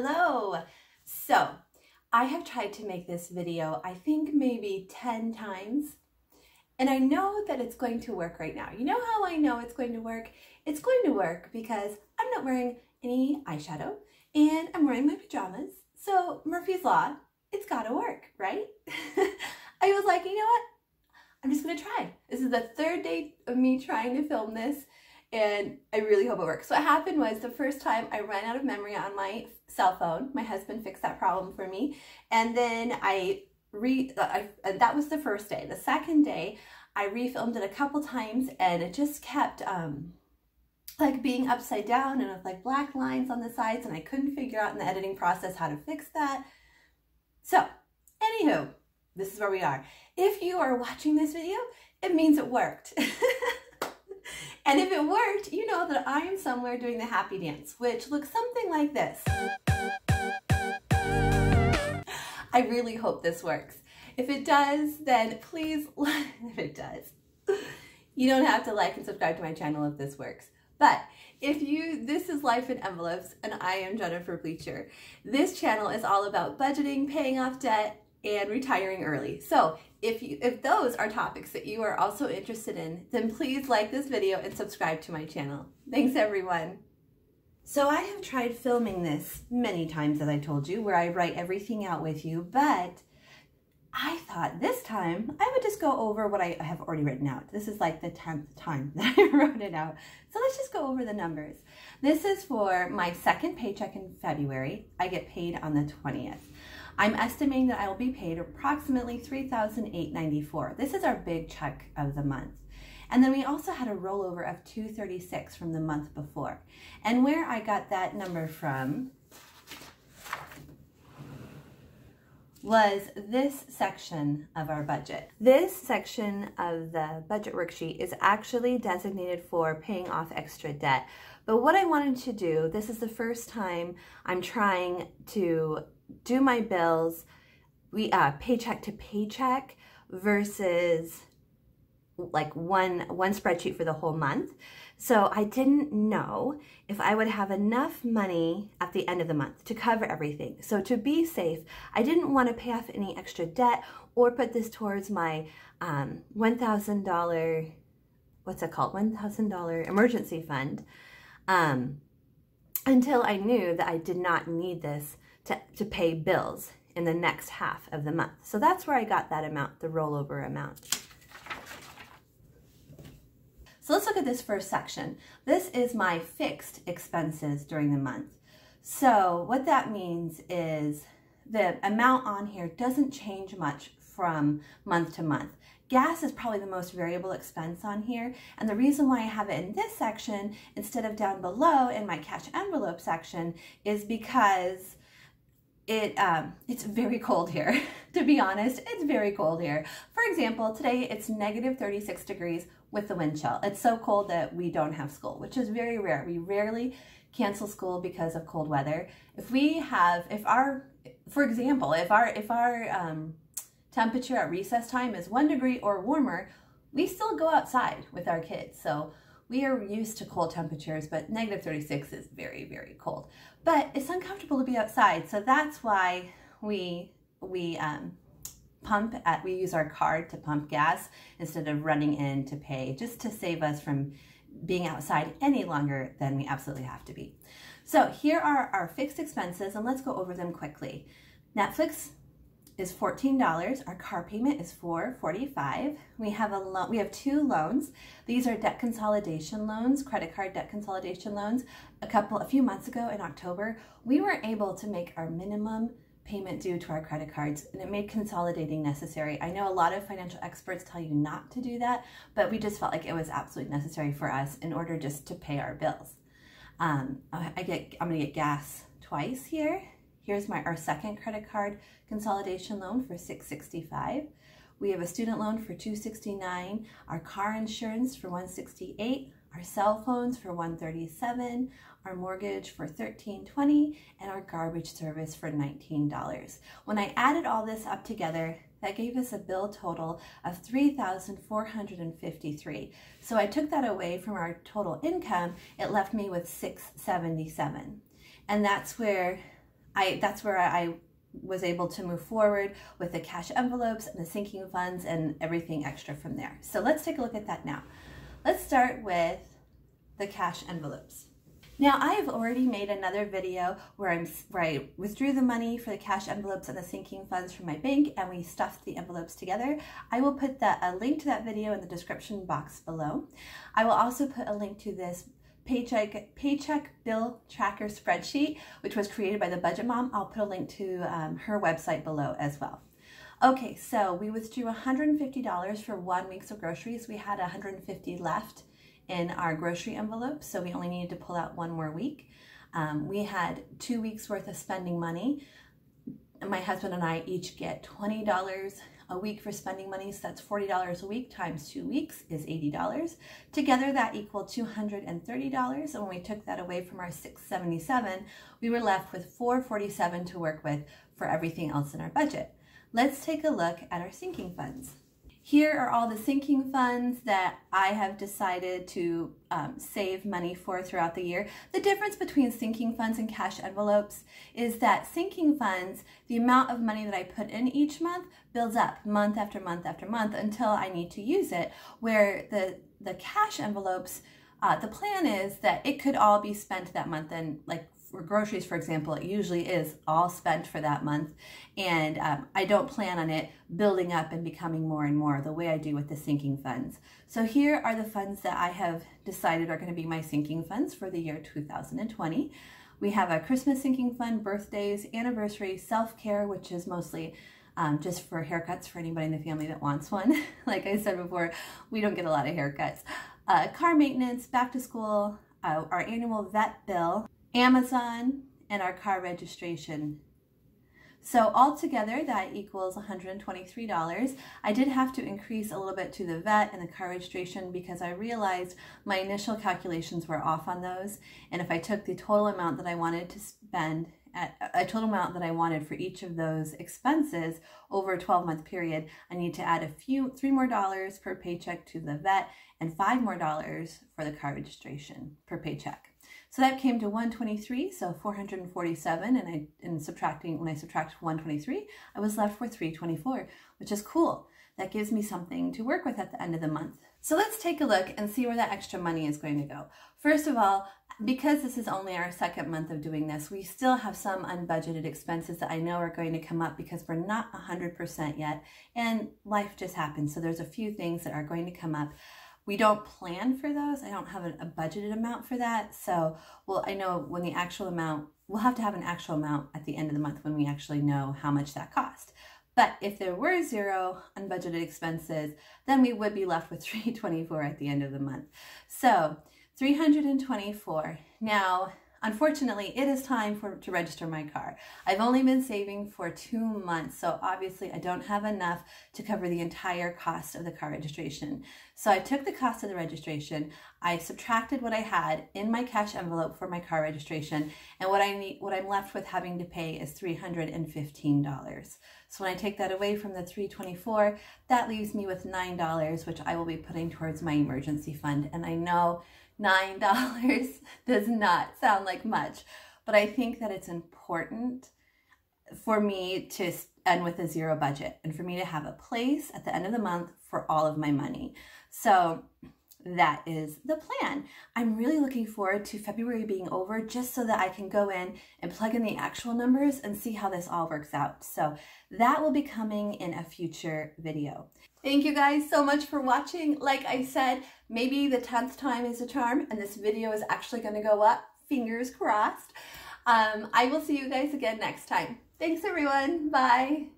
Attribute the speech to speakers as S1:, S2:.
S1: hello. So I have tried to make this video, I think maybe 10 times, and I know that it's going to work right now. You know how I know it's going to work? It's going to work because I'm not wearing any eyeshadow and I'm wearing my pajamas. So Murphy's Law, it's gotta work, right? I was like, you know what? I'm just gonna try. This is the third day of me trying to film this and I really hope it works. So what happened was the first time I ran out of memory on my cell phone. My husband fixed that problem for me. And then I re I, that was the first day. The second day, I refilmed it a couple times and it just kept um like being upside down and with like black lines on the sides and I couldn't figure out in the editing process how to fix that. So, anywho, this is where we are. If you are watching this video, it means it worked. And if it worked, you know that I am somewhere doing the happy dance, which looks something like this. I really hope this works. If it does, then please, if it does, you don't have to like and subscribe to my channel if this works. But if you, this is Life in Envelopes and I am Jennifer Bleacher. This channel is all about budgeting, paying off debt, and retiring early. So if you if those are topics that you are also interested in, then please like this video and subscribe to my channel. Thanks everyone. So I have tried filming this many times, as I told you, where I write everything out with you, but I thought this time I would just go over what I have already written out. This is like the 10th time that I wrote it out. So let's just go over the numbers. This is for my second paycheck in February. I get paid on the 20th. I'm estimating that I will be paid approximately 3,894. This is our big check of the month. And then we also had a rollover of 236 from the month before. And where I got that number from was this section of our budget. This section of the budget worksheet is actually designated for paying off extra debt. But what I wanted to do, this is the first time I'm trying to do my bills we uh, paycheck to paycheck versus like one one spreadsheet for the whole month. So I didn't know if I would have enough money at the end of the month to cover everything. So to be safe, I didn't want to pay off any extra debt or put this towards my um, $1,000, what's it called? $1,000 emergency fund um, until I knew that I did not need this to, to pay bills in the next half of the month. So that's where I got that amount, the rollover amount. So let's look at this first section. This is my fixed expenses during the month. So what that means is the amount on here doesn't change much from month to month. Gas is probably the most variable expense on here. And the reason why I have it in this section instead of down below in my cash envelope section is because it um, it's very cold here. to be honest, it's very cold here. For example, today it's negative 36 degrees with the wind chill. It's so cold that we don't have school, which is very rare. We rarely cancel school because of cold weather. If we have, if our, for example, if our if our um, temperature at recess time is one degree or warmer, we still go outside with our kids. So we are used to cold temperatures, but negative 36 is very, very cold. But it's uncomfortable to be outside, so that's why we we um, pump at we use our card to pump gas instead of running in to pay, just to save us from being outside any longer than we absolutely have to be. So here are our fixed expenses, and let's go over them quickly. Netflix is $14. Our car payment is 445. We have a loan, we have two loans. These are debt consolidation loans, credit card debt consolidation loans. A couple, a few months ago in October, we were able to make our minimum payment due to our credit cards and it made consolidating necessary. I know a lot of financial experts tell you not to do that, but we just felt like it was absolutely necessary for us in order just to pay our bills. Um, I get, I'm gonna get gas twice here Here's my our second credit card consolidation loan for 665. We have a student loan for 269, our car insurance for 168, our cell phones for 137, our mortgage for 1320, and our garbage service for $19. When I added all this up together, that gave us a bill total of 3453 So I took that away from our total income, it left me with 677 And that's where I that's where I was able to move forward with the cash envelopes and the sinking funds and everything extra from there. So let's take a look at that now. Let's start with the cash envelopes. Now I have already made another video where, I'm, where I withdrew the money for the cash envelopes and the sinking funds from my bank and we stuffed the envelopes together. I will put that, a link to that video in the description box below. I will also put a link to this paycheck paycheck bill tracker spreadsheet, which was created by the Budget Mom. I'll put a link to um, her website below as well. Okay, so we withdrew $150 for one week's of groceries. We had 150 left in our grocery envelope, so we only needed to pull out one more week. Um, we had two weeks worth of spending money. My husband and I each get $20 a week for spending money, so that's $40 a week times two weeks is $80. Together that equaled $230, and when we took that away from our 677, we were left with 447 to work with for everything else in our budget. Let's take a look at our sinking funds. Here are all the sinking funds that I have decided to um, save money for throughout the year. The difference between sinking funds and cash envelopes is that sinking funds, the amount of money that I put in each month builds up month after month after month until I need to use it, where the, the cash envelopes, uh, the plan is that it could all be spent that month and like for groceries, for example, it usually is all spent for that month. And um, I don't plan on it building up and becoming more and more the way I do with the sinking funds. So here are the funds that I have decided are going to be my sinking funds for the year 2020. We have a Christmas sinking fund, birthdays, anniversaries, self-care, which is mostly um, just for haircuts for anybody in the family that wants one. like I said before, we don't get a lot of haircuts. Uh, car maintenance, back to school, uh, our annual vet bill, Amazon, and our car registration. So altogether, that equals $123. I did have to increase a little bit to the vet and the car registration because I realized my initial calculations were off on those. And if I took the total amount that I wanted to spend at a total amount that I wanted for each of those expenses over a 12 month period, I need to add a few, three more dollars per paycheck to the vet and five more dollars for the car registration per paycheck. So that came to 123, so 447, and I in subtracting when I subtract 123, I was left with 324, which is cool. That gives me something to work with at the end of the month. So let's take a look and see where that extra money is going to go. First of all, because this is only our second month of doing this, we still have some unbudgeted expenses that I know are going to come up because we're not 100% yet, and life just happens. So there's a few things that are going to come up. We don't plan for those. I don't have a, budgeted amount for that. So, well, I know when the actual amount, we'll have to have an actual amount at the end of the month when we actually know how much that cost. But if there were zero unbudgeted expenses, then we would be left with 324 at the end of the month. So 324. Now, Unfortunately, it is time for to register my car. I've only been saving for two months, so obviously I don't have enough to cover the entire cost of the car registration. So I took the cost of the registration, I subtracted what I had in my cash envelope for my car registration, and what I need what I'm left with having to pay is $315. So when I take that away from the 324, that leaves me with $9, which I will be putting towards my emergency fund. And I know $9 does not sound like much, but I think that it's important for me to end with a zero budget and for me to have a place at the end of the month for all of my money. So that is the plan. I'm really looking forward to February being over just so that I can go in and plug in the actual numbers and see how this all works out. So that will be coming in a future video. Thank you guys so much for watching. Like I said, maybe the 10th time is a charm and this video is actually going to go up. Fingers crossed. Um, I will see you guys again next time. Thanks everyone. Bye.